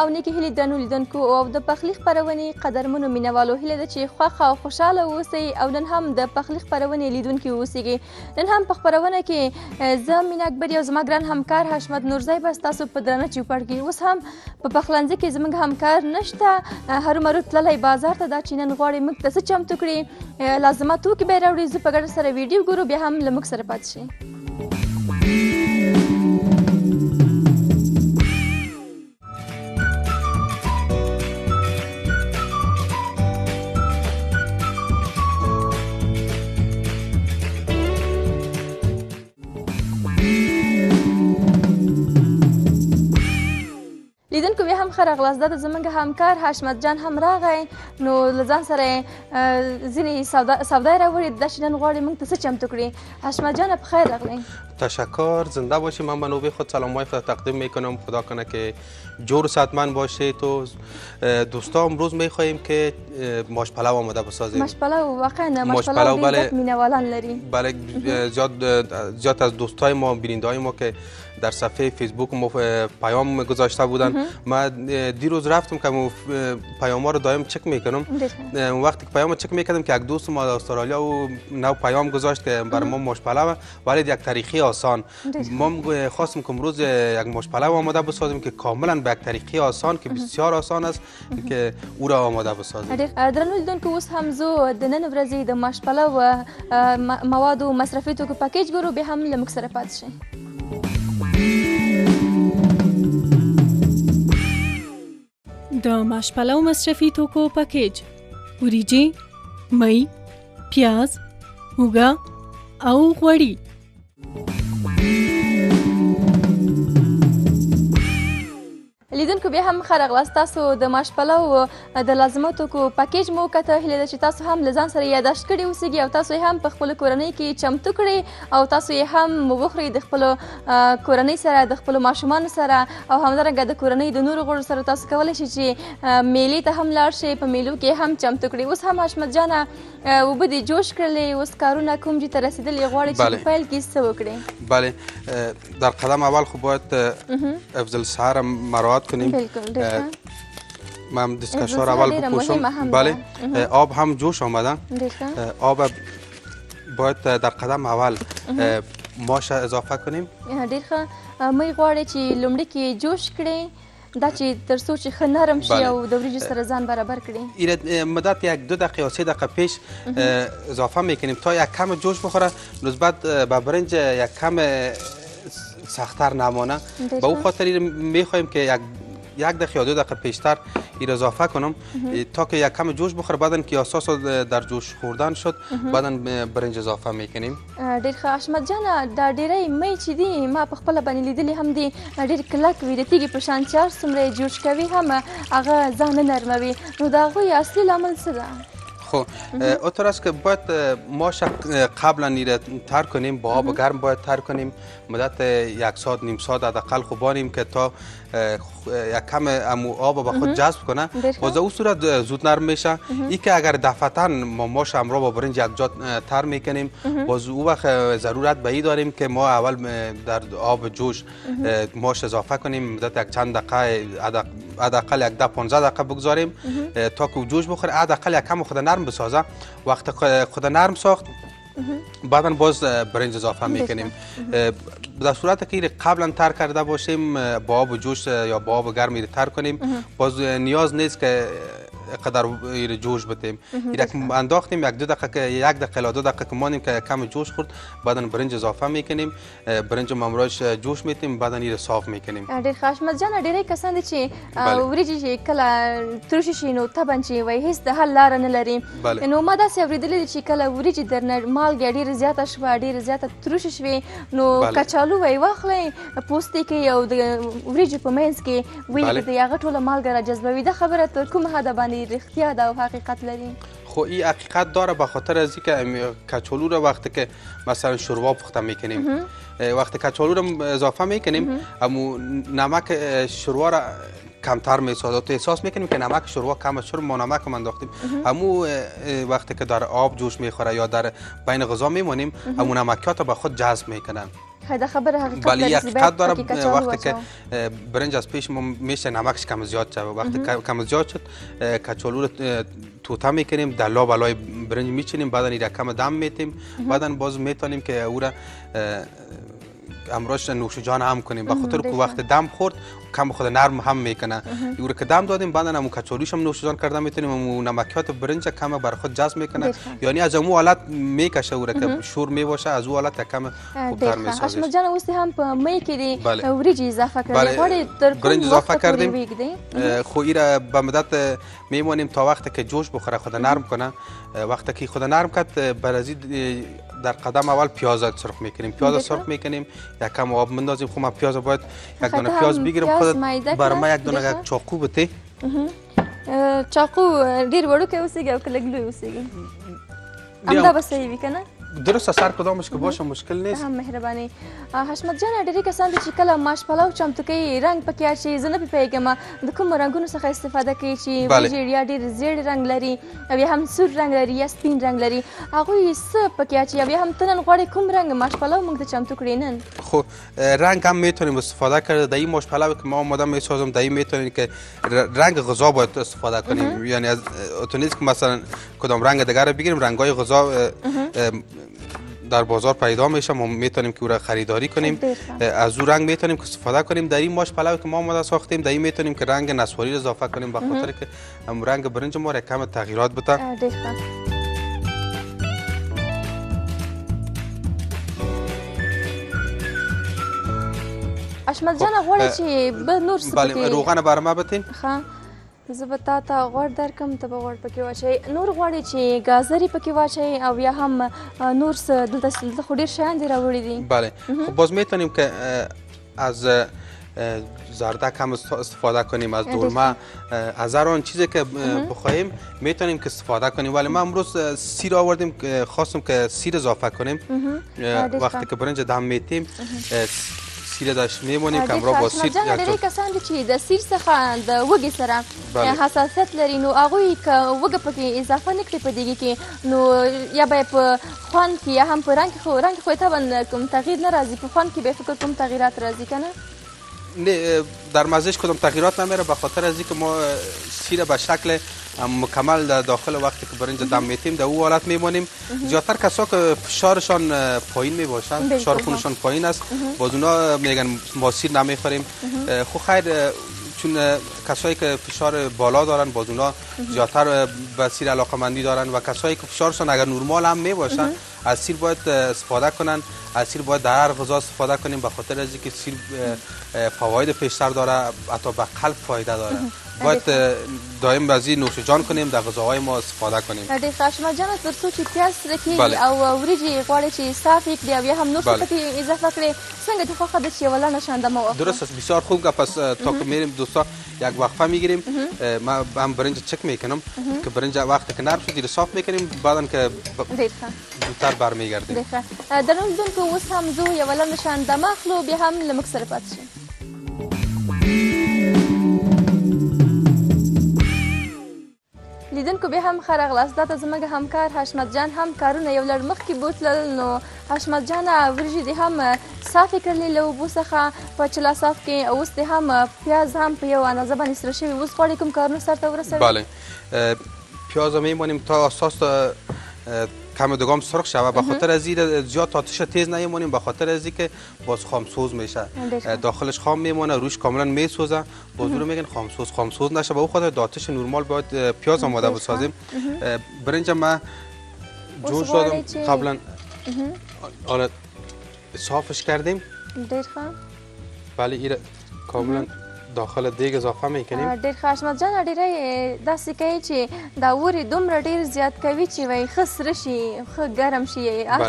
او نیکی هیلې درنو لیدونکو او د پخلی خپرونې قدرمنو مینوالو هیله ده چې خوښ او خوشحاله اوسئ او نن هم د پخلی خپرونې لیدونکي اوسئ نن هم په خپرونه کې زه مینا اکبر او زما ګران همکار حشمت نورزی به ستاسو په درنه چوپړ کې اوس هم په پخلنځي کې زموږ همکار نشته. هرومرو تللی بازار ته دا چې نن غواړي موږ ته څه چمتو کړي لازمه توکي به یې راوړي. زه په ګډه سره ویډیو ګورو بیا هم له موږ سره پاتې شئ هم ښه راغلاست دا د زموږ همکار حشمت جان هم راغی. نو له ځان سره ځینې سودا سودا راوړي دا چې نن غواړي موږ ته څه چمتو کړي. حشمت جان په خیر راغلی. تشکر زنده باشی من به نوبه خود سلام های خود تقدیم می‌کنم خدا کنه که جور صحتمند باشه تو دوستا امروز می‌خواهیم که ماش پلو آماده بسازیم. ماش پلو واقعا ماش پلو بله. مینوالان لري. بله زیاد زیاد از دوستای ما بیننده های ما که در صفحه فیسبوک ما پیام گذاشته بودن. ما دیروز رفتم که پیام ها رو دائم چک می‌کنم. وقتی که پیام چک می‌کردم که یک دوست ما در استرالیا و نو پیام گذاشت که برای ما ماش پلو ولی یک طریقی آسان. ما خواستم که امروز یک ماش پلو آماده بسازیم که کاملا به یک طریقی آسان که بسیار آسان است که او را آماده بسازیم. درنو لیدونکو اوس هم زه د نن ورځې د ماش پلو موادو مصرفي توکو پکیج ګورو بیا هم موږ سره پاتې شئ د ماشپلو مصرفي توکو پکیج وریجې مۍ پیاز هوګه او غوړي لیدونکو بیا هم ښه راغلاست تاسو د ماش پلو د لازمه توکو پکیج مو وکته هیله ده چې تاسو هم له ځان سره یاداشت کړي اوسیږي او تاسو هم په خپلو کورنۍ کې چمتو کړئ او تاسو یې هم وخورئ د خپلو کورنۍ سره د خپلو ماشومانو سره او همدارنګه د کورنۍ د نورو غړو سره تاسو کولی شئ چې میلې ته هم لاړ شئ په میلو کې هم چمتو کړئ اوس هم حشمت جانه اوبه دې جوش کړلې اوس کارونه کوم چې ته رسېدلې غواړئ چې پیل کې څه وکړئ بله در قدم اول خب باید افضل سهر مراعات کنیم. بالکل من دستکشار اول بپوشم بله آب هم جوش آمده آب باید در قدم اول ماش اضافه کنیم. ډیر ښه مې غواړي چې لومړی کې جوش کړئ دا چې تر څو چې ښه نرم شي او د وریجو سره ځان برابر کړي ایره مدت یک دو دقیقه یا سه دقیقه پیش اضافه میکنیم تا یک کم جوش بخوره. نسبت به برنج یک کم سختتر نمانه. به او خاطر میخواهیم که یک یک دقیقه یا دو دقیقه پیشتر این اضافه کنم. تا که یک کم جوش بخوره بعدن که اساس در جوش خوردن شد بعدن برنج اضافه می‌کنیم. ډیر ښه. حشمت جان دا ډیرې مې چې دي ما په خپل باندې لیدلې هم دي ډیر کلک وي د تیږې په شان چار څومره جوش کوي هم هغه ځان نرموي. نو د هغوی اصلي لامل څه ده؟ خب اونطور است که باید ماش قبلا نیره تر کنیم با آب گرم باید تر کنیم. مدت یک ساعت نیم ساعت حداقل خوبانیم که تا یک کم امو آب به خود جذب کنه. باز او صورت زود نرم میشه. ای که اگر دفعتا ما ماش همراه با برنج یک جا تر می‌کنیم باز او وقت ضرورت به ای داریم که ما اول در آب جوش ماش اضافه کنیم. مدت یک چند دقیقه حداقل یک ده 15 دقیقه بگذاریم تا که جوش بخوره. حداقل یک کم خود نرم بسازه. وقت خود نرم ساخت. بعدا باز برنج اضافه می‌کنیم. در صورت که قبلا تر کرده باشیم با آب جوش یا با آب گرم تر کنیم. باز نیاز نیست که قدر جوش بتیم. یک انداختیم یک دو دقیقه یک دقیقه الی دو دقیقه مانیم که کم جوش خورد بعدا برنج اضافه میکنیم برنج ممراش جوش میتیم بعدا این صاف میکنیم. ډیر خاشمت جان ډیرې کسان دي چې وریجې چې کله ترشي شي نو تبن چې وای هیڅ د حل لار نه لري. نو ما داسې اورېدلې چې کله وریجې درنه مالګه ډیره زیاته شوه ډیره زیاته ترشي شوې نو کچالو وای واخلئ پوستې کې او د وریجې په منځ کې وی د هغه ټوله مالګه را جذبوي دا خبره تر کومه حده باندې رښتیا ده او حقیقت لري خب این حقیقت داره به خاطر از اینکه کچالو رو وقتی که مثلا شوروا پخته می‌کنیم وقتی کچالو رو اضافه می‌کنیم اما نمک شوروا را کمتر می‌سازه تو احساس می‌کنیم که نمک شوروا کم است چرا ما نمک هم انداختیم؟ همو وقتی که در آب جوش می‌خوره یا در بین غذا میمونیم همو نمکیات به خود جذب می‌کنن. دا خبر حقیقت بله حقیقت داره وقتی که برنج از پیش ما میشه نمکش کم زیاد شد. وقتی کم زیاد شد کچالو رو اه، توته می‌کنیم در لابلای برنج میچینیم بعدا این کم دم میتیم بعدا باز می‌تونیم که او را امراش نوش جان هم کنیم. به خاطر که دقیقاً. وقت دم خورد کم خود نرم هم می‌کنه. او را که دم دادیم بعدا هم کچالوش هم نوش جان کرده می‌تونیم و نمکیات برنج کم بر خود جذب می‌کنه. یعنی از امو حالت می‌کشه او را که شور می‌باشه از او حالت کم خوبتر می‌سازه اشمت جان اوس دې هم په مۍ کې بله. وریجې اضافه بله. غواړې تر برنج اضافه کردیم. خو ایره به مدت میمانیم تا وقتی که جوش بخوره خود نرم کنه. وقتی که خود نرم کرد بر از این در قدم اول پیاز سرخ می‌کنیم. پیاز؟ سرخ می‌کنیم. یک کم آب مندازیم خب من پیاز باید یک هم پیاز بگیرم. خودت برای؟ ما یک دیگه؟ یک چاقو بته چاقو ډېر وړوکی اوسېږي او که لږ لوی اوسېږي همدا به صحیح وي که نه درست سر کدامش که باشه مشکل نیست. هم مهرباني. حشمت جان ډېری کسان چې کله ماش پلاو چمتو کوي رنګ پکې اچي زه نه پوهېږم. د کومو رنګونو څخه استفاده کوي چې. وریجې یا ډېر زیړ رنګ لري او یا هم سور رنګ لري یا سپین رنګ لري. هغوی څه پکې اچي او یا هم ته نن غواړې کوم رنګ ماش پلاو موږ ته چمتو کړي نن. خب رنگ هم میتونیم استفاده کرد در این ماش پلاوی که ما آماده میسازم در این میتونیم که رنگ غذا باید استفاده کنیم. یعنی از تو نیست که مثلا کدام رنگ دیگر رو بگیریم رنگ های غذا در بازار پیدا میشه ما می‌تونیم که او را خریداری کنیم. دیر ښه. از او رنگ می‌تونیم که استفاده کنیم. در این ماش پلاوی که ما آماده ساختیم در این می‌تونیم که رنگ نسواری رو اضافه کنیم. به خاطر که هم رنگ برنج ما را کم تغییرات بده. حشمت جان غواړې اه، چې به نور څه بله روغن بر ما بتین. ښه زه به تا ته غوړ درکم ته به غوړ پکې نور غواړې چې ګازرې پکې واچوي او یا هم نور څه دلته دلته خو ډېر شیان دې راوړي دي. بله. خب باز می‌تونیم که از زردک هم است- استفاده کنیم از اه، از هر آن چیزی که اه، بخواهیم می‌تونیم که استفاده کنیم. ولی ما امروز سیر آوردیم خواستم که سیر اضافه کنیم. وقتی. که برنج دم میتیم سیر داشت میمونیم که ښه. با سیر جان جا- کسان چې د سیر څخه د وږي سره. حساسیت لري نو هغوی که وږه پکې اضافه نه کړي په دیګي کې نو یا به په خوند کې یا هم په رنګ خو رنګ خو طبعا کوم تغییر نه راځي په خوند کې به فکر کوم تغییرات راځي که نه در مزهش کدام تغییرات نمیره؟ به خاطر از اینکه ما سیر به شکل مکمل در داخل وقتی که برنج دم میتیم در او حالت میمانیم. زیادتر کسا که فشارشان پایین می‌باشد بالکل. فشار خونشان پایین است. باز اونا میگن ما سیر نمی‌خوریم. اه، خب خیر چون کسایی که فشار بالا دارن باز اونا زیادتر به سیر علاقمندی دارن و کسایی که فشارشان اگر نرمال هم می‌باشن از سیر باید استفاده کنن از سیر باید در هر غذا استفاده کنیم به خاطر از اینکه سیر فواید پیشتر داره حتی به قلب فایده داره. باید دائم از این نوشجان کنیم در غذاهای ما استفاده کنیم. د خشمه جان تر څو چې پیاز سره کې او وریجې غواړي چې صاف کړي او یا هم نور څه پکې اضافه کړي څنګه ته خو د چولا نشانده مو درست است. بسیار خوب. گپ است تا که میریم دوستا یک وقفه میگیریم. ما هم برنج چک میکنم. که برنج وقت که نرم شد صاف میکنیم. بعدن که زودتر برمیگردیم. در نوزون که اوس هم زو یولا نشانده مخلو بیا هم لمکسر پاتشیم. لیدونکو بیا هم ښه راغلاست دا ته زموږ همکار حشمت جان هم کارونه یو لړ مخکې بوتلل نو حشمت جانه وریجې دې هم صافې کړلې له اوبو څخه. په چلا صاف کې اوس دې هم پیاز هم په یو اندازه باندې سره شوي. اوس غواړې کوم کارونه سرته ورسوي؟ بله. پیاز رو میمانیم تا اساس کم سرخ شود به خاطر از این زیاد آتش تیز نیمانیم به خاطر از اینکه باز خامسوز میشه. دقیقاً. اه، داخلش خام میمونه روش کاملا میسوزه. باز رو میگن خامسوز. خامسوز نشه. به او خاطر آتش نرمال باید پیاز آماده. بسازیم. برنج ما جوش دادم. قبلا آن صافش کردیم. ډېر ښه ولی این کاملا داخل دیگ اضافه میکنیم. ډېر ښه حشمت جان ډېری داسې کوي چې دا اورې دومره ډېر زیات کوي چې وایي ښه سره شي ښه ګرم شي.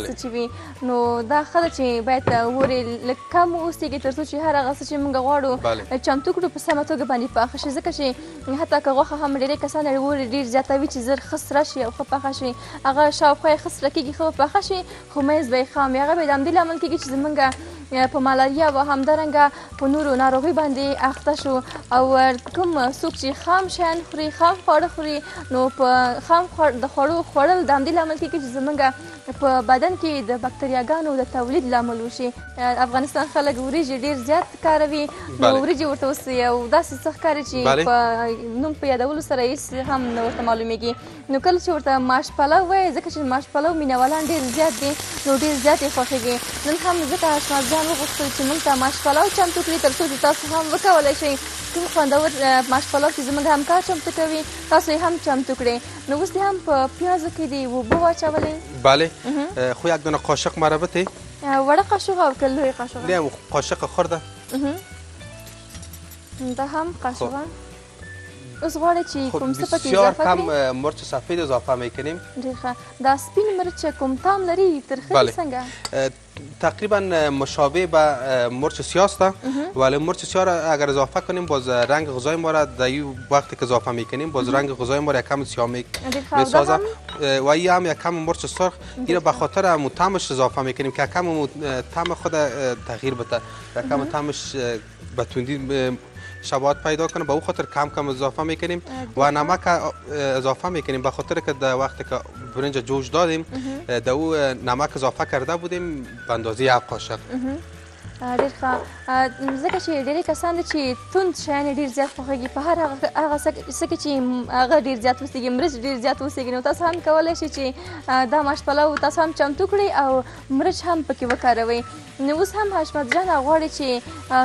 څه چې وي. نو دا ده چې باید اورې لږ کم واوسېږي تر څو چې هر هغه څه چې موږ غواړو. چمتو کړو په سمه توګه باندې پاخه شي. ځکه چې حتی که غوښه هم ډېری کسان اورې ډېر زیاتوي چې زر سره شي او ښه پاخه شي. هغه شاوخوا کېږي ښه به پاخه شي خو منځ به خام هغه به د همدې لامل کېږي چې زموږ په ملاریا و همدارنګه په نورو ناروغي باندې اخته شو. او کوم څوک چې خام شیان خوري خام خواړه خوري نو په خام د خوړو خوړل د همدې لامل کېږي چې زمونږ په بدن کې د بکتریاګانو د تولید لامل وشي. افغانستان خلک وریجې ډیر زیات کاروي. نو وریجې ورته اوس یو داسې څه ښکاري چې په نوم په یادولو سره هیڅ هم نه ورته معلومیږي نو کله چې ورته ماش پلو وایي ځکه چې ماش پلو مینهوالان ډیر زیات دي نو ډیر زیات یې خوښیږي نن هم ځکه اشمت جان وغوښتل چې موږ ته ماش پلو چمتو کړي تر څو چې تاسو هم وکولی شئ کوم خوندور ماش پلو چې زموږ همکار چمتو کوي تاسو یې هم چمتو کړئ نو اوس هم په پیازو کې دی اوبه واچولې بله. خو یک دونه قاشق مربطه وړه قاشق او که لوی قاشق نه قاشق خورده. ده هم قاشقه اوس غواړی چې کوم څه پکې بسیار کم مرچ سفید اضافه می‌کنیم ښه دا سپین مرچ کوم طعم لري بله. څنګه تقریبا مشابه به مرچ سیاه است ولی مرچ سیاه را اگر اضافه کنیم باز رنگ غذای ما را در این وقتی که اضافه می‌کنیم باز رنگ غذای ما را یکم سیاه می می‌سازه و این هم یکم مرچ سرخ این به خاطر طعمش اضافه می‌کنیم که یکم طعم خود تغییر بده یکم طعمش به شباهت پیدا کنه به او خاطر کم کم اضافه میکنیم. و نمک اضافه میکنیم. به خاطر که در وقتی که برنج جوش دادیم در او نمک اضافه کرده بودیم به اندازه یک قاشق. ډېر ښه ځکه چې ډېری کسان چې توند شیان ډېر زیات خوښوي په هر هغه څه کې چې هغه ډېر زیات وسیږي مرچ ډېر زیات وسیږي نو تاسو هم کولی شئ چې دا ماش پلو تاسو هم چمتو کړئ او مرچ هم پکې وکاروئ. نو اوس هم حشمت جان غواړي چې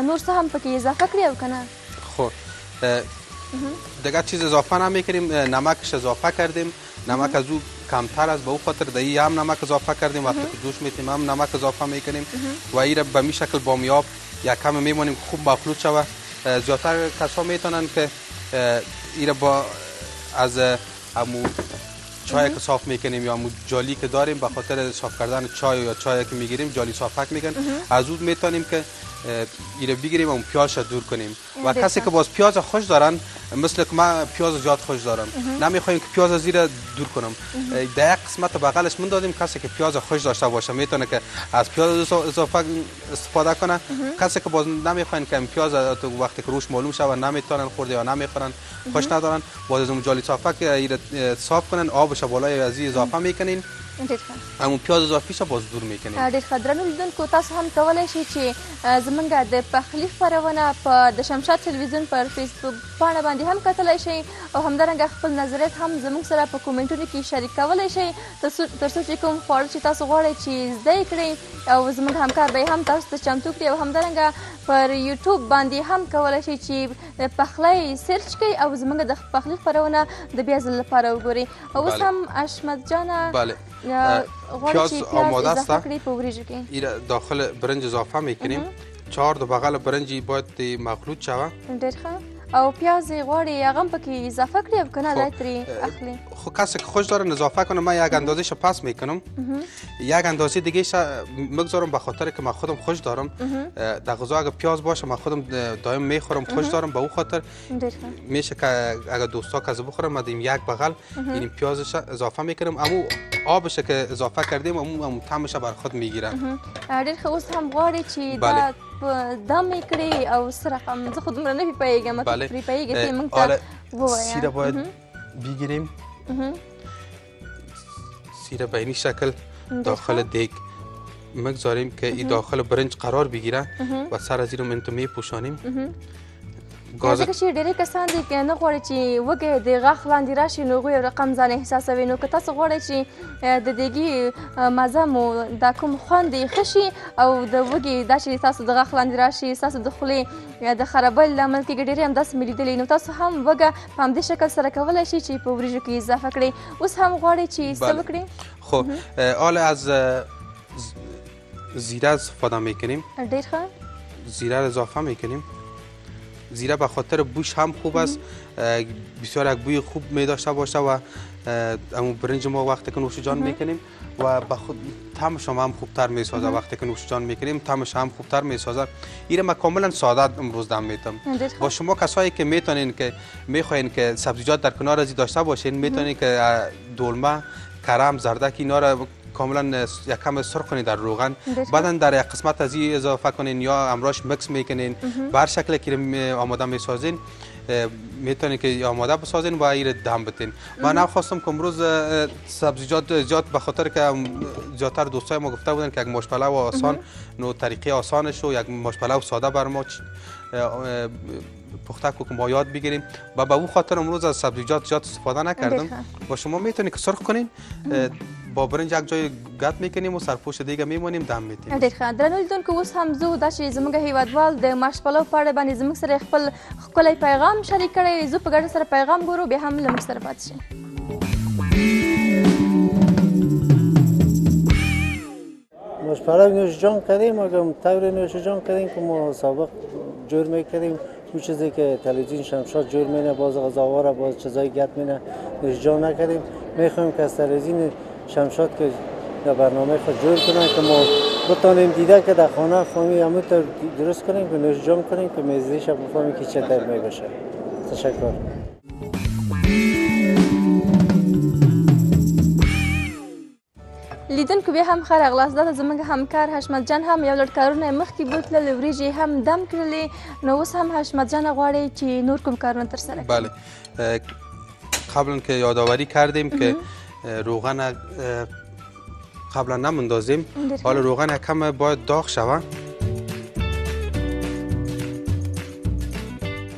نور څه هم پکې اضافه کړي او که نه خب دیگر چیز اضافه نمی‌کنیم نمکش اضافه کردیم. نمک از او کمتر است به او خاطر دهی هم نمک اضافه کردیم وقتی که جوش میتیم هم نمک اضافه می‌کنیم. و را به می شکل بامیاب یا کم میمونیم خوب مخلوط شود زیادتر کسا می‌تونن که این با از امو چای که صاف می‌کنیم یا جالی که داریم به خاطر صاف کردن چای یا چای که می‌گیریم جالی صافک میکن. از می‌تونیم که ایره بگیریم و پیازش دور کنیم. و کسی که باز پیاز خوش دارن مثل که من پیاز زیاد خوش دارم. نمی‌خوایم که پیاز زیر دور کنم. در یک قسمت بغلش من دادیم کسی که پیاز خوش داشته باشه می‌تونه که از پیاز اضافه استفاده کنه. کسی که باز نمی‌خواین که پیاز وقتی که روش معلوم شود نمی‌تونن خورده یا نمی‌خورن خوش ندارن باز از اون جالی صافه که صاف کنن آبش بالای از اضافه می‌کنین. همون پیاز اضافي شه باز دور می‌کنیم ډېر ښه درنو لیدونکو تاسو هم کولی شئ چې زمونږ د پخلي خپرونه په د شمشاد تلویزیون پر فیسبوک پاڼه باندې هم کتلی شئ او همدارنګه خپل نظریات هم زموږ سره په کومنټونو کې شریک کولی شئ. تر څو چې کوم خواړه چې تاسو غواړئ چې زده کړئ او زموږ همکار به هم تاسو ته چمتو کړي او همدارنګه پر یوټیوب باندې هم کولی شئ چې پخلی سرچ کړئ او زموږ د پخلي خپرونه د بیا ځل لپاره وګورئ. اوس هم اشمت جانه بله. پیاز آماده است؟ داخل برنج اضافه میکنیم. چهار دو بغل برنجی باید مخلوط شوه او پیاز هغه هم پکې اضافه کړي او کنه دای ترې اخلي. خب کسی که خوش داره اضافه کنه من یک شو پس می‌کنم. یک اندازه دیگه مگذارم به خاطر که من خودم خوش دارم. در غذا اگه پیاز باشه من خودم دائم می‌خورم خوش دارم به او خاطر. میشه که اگه دوستا کذا بخورم من یک بغل این پیازش اضافه می‌کنم. اما آبش که اضافه کردیم اما طعمش بر خود می‌گیره ډېر ښه اوس هم غواړي چې دا دم کړي او سره هم زه خو دومره نه پیږم بله پرې پیږي ته موږ ته ووایه سیره باید بگیریم. سیره به این شکل داخل دیگ مگذاریم که این داخل برنج قرار بگیره و سر از این رو منتو میپوشانیم. ګاز ځکه چې ډېری کسان دي نه غواړي چې وږی د غاښ لاندې راشي نو یو رقم ځان احساسوي نو که تاسو غواړئ چې د دیګي مزه مو دا کوم خوند یې ښه شي او د وږي دا چې تاسو د غاښ لاندې راشي ستاسو د خولې د خرابوالي لامل کېږي ډېرې همداسې مې لیدلي نو تاسو هم وږه په همدې شکل سره کولی شئ چې په وریژو کې اضافه کړئ اوس هم غواړئ چې څه وکړئ خب حالا از زیره استفاده میکنیم. ډېر ښه. زیره اضافه میکنیم زیره به خاطر بوش هم خوب است بسیار یک بوی خوب می داشته باشه و امو برنج ما وقتی که نوش جان می‌کنیم و به خود طعمش هم خوبتر می سازه. وقتی که نوش جان می‌کنیم طعمش هم خوبتر می سازه. ایره ما کاملا ساده امروز دم میتم با شما کسایی که می‌تونین که می‌خواین که سبزیجات در کنار ازی داشته باشین می‌تونین که دولمه کرم زردک اینا را کاملا یک کم سرخ کنید در روغن. بعدا در یک قسمت از این اضافه کنین یا امراش مکس می‌کنین. بر شکل که آماده می‌سازین. می‌تونین که آماده بسازین و ایر دم بتین من خواستم که امروز سبزیجات زیاد به خاطر که زیادتر دوستای ما گفته بودن که یک مشپلو آسان نو طریقه آسانش و یک مشپلو ساده بر ما پخته که ما یاد بگیریم. و به اون خاطر امروز از سبزیجات زیاد استفاده نکردم. با شما می‌تونید که سرخ کنین. با برنج یک جای گت میکنیم و سرپوش دیگه میمونیم دم میتیم ډېر ښه درنو لیدونکو اوس هم زه دا چې زموږ هیوادوال د ماش پلو په اړه باندې زموږ سره خپل ښکلی پیغام شریک کړی. زه په ګډه سره پیغام ګورو بیا هم له موږ سره پاتې شئ مشپره نوش جان کردیم اگر طور نوش جان کردیم که ما سابق جور میکردیم. اون چیزی که تلویزیون شمشاد جور مینه باز غذاوار باز چیزای گت مینه. نوش جان نکردیم. میخوایم که از تلویزیون شمشاد که در برنامه خود جور کنن که ما بتانیم دیده که در خانه همون طور درست کنیم که نوش جان کنیم که میزدیش بفهمیم که چه در می باشه. تشکر. لیدونکو بیا هم ښه راغلاست دا زموږ همکار حشمت جان هم یو لړ کارونه. مخکې بوتلل وریجې هم دم کړلې نو اوس هم حشمت جان غواړي چې نور کوم کارونه ترسره کړي بله. قبلا که یادآوری کردیم که روغن قبلا نمندازیم. حالا روغن کم باید داغ شوه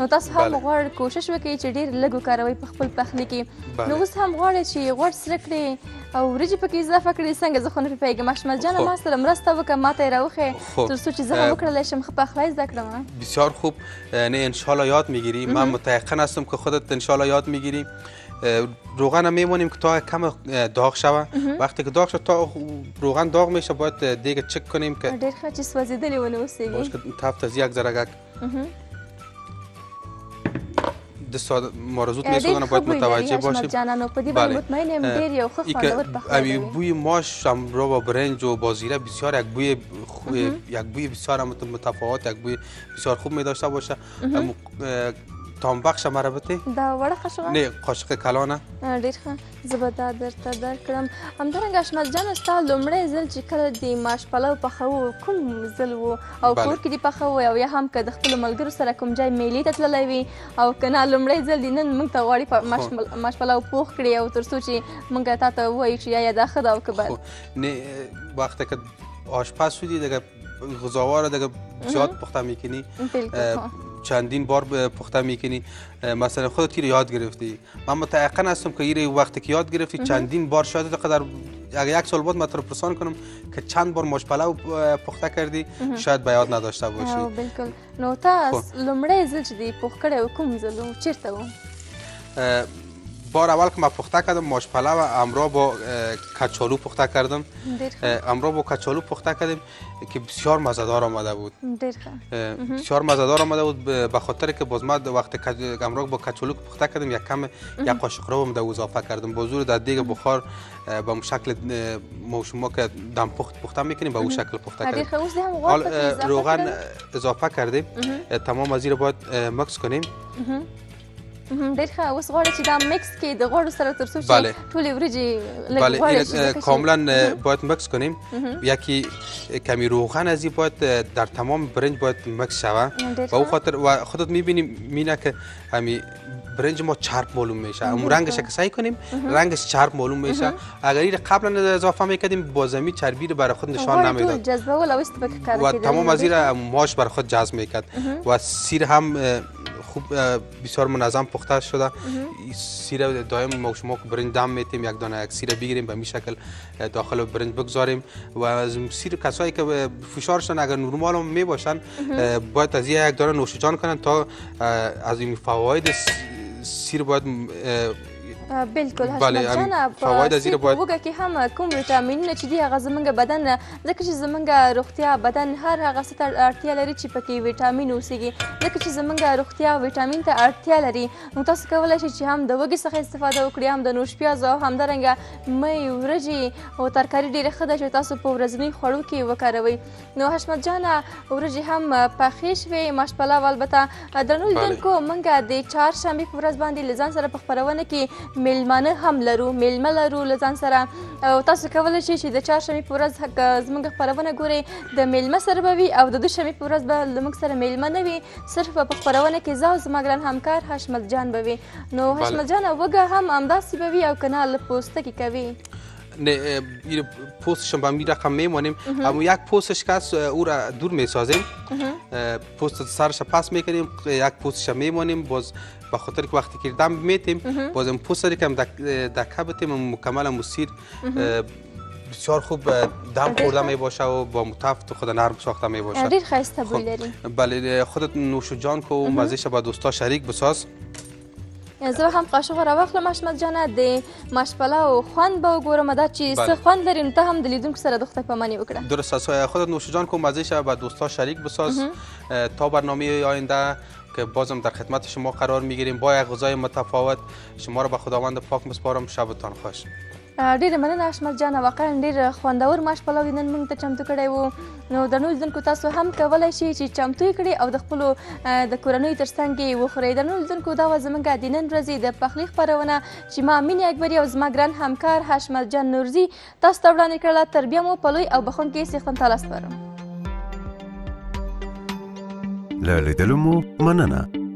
نو تاسو هم. غواړئ کوشش وکړئ چې ډېر لږ وکاروئ په خپل پخلي کې. نو اوس هم غواړئ چې غوړ سره کړئ او وریجې پکې اضافه کړئ څنګه زه خو نه پوهېږم حشمت جانه. ما سره مرسته وکړه ما ته یې راوښیې خب. تر څو چې زه هم. وکړلی شم ښه پخلی زده کړم بسیار خوب نه انشالله یاد میگیری من متیقن هستم که خودت انشالله یاد میگیری روغن هم میمونیم که تا کم داغ شوه. وقتی که داغ شد تا روغن داغ میشه باید دیگه چک کنیم که ډېر ښه چې سوځېدلې ونه اوسېږي باش که تفت از یک ذره دست مارزوت باید متوجه باشیم. جانه نو په دې باندې بله. مطمئن یم اه، ډېر یو ښه خوندور پخلی کوي بوی ماش همراه با برنج و با زیره بسیار یک بوی یک بوی بسیار مت- متفاوت یک بوی بسیار خوب می داشته باشه ام- اه، تانبخش مربطه دا وړه قاشقه نه قاشق کلانه. ډېر ښه. زه به دا درته درکړم. همدارنګه حشمت جانه ستا لومړی ځل چې کله د ماش پلو پخوو کوم ځل و او. کور کې دې پخوو او یا هم که د خپلو ملګرو سره کوم ځای میلې ته تللی وي؟ او که نه لومړی ځل دې نن موږ ته غواړي ماش پلو پوخ کړي او تر څو چې موږ تا ته ووایو چې یا یا دا ښه ده او که بد. نه وقتی که آشپز شدی دیگه غذاوار دیگه زیاد پخته میکنی. چندین بار پخته می‌کنی. مثلا خودت که یاد گرفتی؟ من متعقن هستم که ایره وقتی که یاد گرفتی چندین بار شاید قدر اگر یک سال بعد من تو رو پرسان کنم که چند بار ماش پلو پخته کردی شاید به یاد نداشته باشی. بالکل. نو تا. لومړی ځل چې کړی و کوم ځل و بار اول که من پخته کردم ماش پلو همراه با کچالو پخته کردم. همراه با کچالو پخته کردیم که بسیار مزهدار آمده بود. بسیار مزهدار آمده بود به خاطر که باز ما وقتی کج- همراه با کچالو پخته کردیم یک کم یک قاشق رو در اضافه کردم. با زور در دیگه بخار به شکل ما شما که دم پخت پخته می‌کنیم به اون شکل پخته کردیم. روغن؟ اضافه کردیم. تمام از باید مکس کنیم. ډېر ښه اوس غواړي چې دا میکس کې د غوړو سره تر څو چې بله. ټولې وریجې بله کاملا باید مکس کنیم. یکی کمی روغن از این باید در تمام برنج باید مکس شوه. و او. خاطر و خودت می‌بینیم مینه که همی برنج ما چرب معلوم میشه. اون. رنگش که سعی کنیم رنگش چرب معلوم میشه. اگر این قبلا اضافه می‌کردیم بازمی چربی رو برای خود نشان نمی‌داد. و تمام از این را ماش برای خود جذب می‌کرد. و سیر هم خوب بسیار منظم پخته شده. سیر دائم ما شما که برنج دم میتیم یک دانه یک سیر بگیریم به می شکل داخل برنج بگذاریم. و از سیر کسایی که فشارشان اگر نرمال هم می باشن باید از یک دانه نوشجان کنن تا از این فواید سیر باید بالکل. جانه فواید سیر باید- وږه کې هم کوم ویټامینونه چې دي هغه زموږ بدن ځکه چې زموږ روغتیا بدن هر هغه څه ته اړتیا لري چې پکې ویټامین اوسېږي ځکه چې زموږ روغتیا ویټامین ته اړتیا لري نو تاسو کولی شئ چې هم د وږي څخه استفاده وکړئ هم د نوش پیاز او همدارنګه مۍ وریجې او ترکاري ډېره ښه ده چې تاسو په ورځني خوړو کې وکاروئ. نو حشمت جانه وریجې هم پخې شوې ماش پلاو البته. درنو. لیدونکو موږ د چهارشنبې په ورځ باندې له ځان سره په خپرونه کې میلمانه هم لرو میلمه لرو له ځان سره. او تاسو کولی شئ چې د چهارشنبې په ورځ زموږ خپرونه ګورئ. د میلمه سره به وي او د دوشنبې په ورځ به له موږ سره میلمه نه وي. صرف په خپرونه کې زه او زما ګران همکار حشمت جان به وي. نو. حشمت جان وږه هم همداسې به وي او که نه له پوستکي کوي. نه پستش به می رقم میمانیم اما یک پستش که او را دور میسازیم. پست سرش پس میکنیم یک پستش میمانیم باز به خاطر که وقتی که دم میتیم باز این پست که دکه بتیم مکمل مسیر بسیار خوب دم خورده می باشه و با متفت خود نرم ساخته می باشه ښایسته بوی لري بله خودت نوش جان کو مزهش با دوستا شریک بساز. زه هم قاشق راواخلم حشمت جانه د ماشپلاو خوند به وګورم دا چې څه بله. خوند لري؟ نو ته هم د لیدونکو سره د خدای پاماني وکړه. درست است خودت نوش جان کو مزهش با دوستا شریک بساز. تا برنامه آینده که بازم در خدمت شما قرار می‌گیریم. با یک غذای متفاوت شما را به خداوند پاک مسپارم شبتان خوش. ډیره مننه حشمت جان واقعا ډیر خوندور ماشپلاو نن موږ ته چمتو کړی وو نو درنو لیدونکو تاسو هم کولی شئ چې چمتو کړئ او د خپلو اه، د کورنیو ترڅنګ یې وخورئ. درنو لیدونکو دا وه زموږ د نن ورځې د پخلي خپرونه چې ما مینې اکبري او زما ګران همکار حشمت جان نورزي تاسو ته وړاندې کړله تر بیا مو په لوی او بخښونکي څښتن تعالی سپارم. له لیدلو مو مننه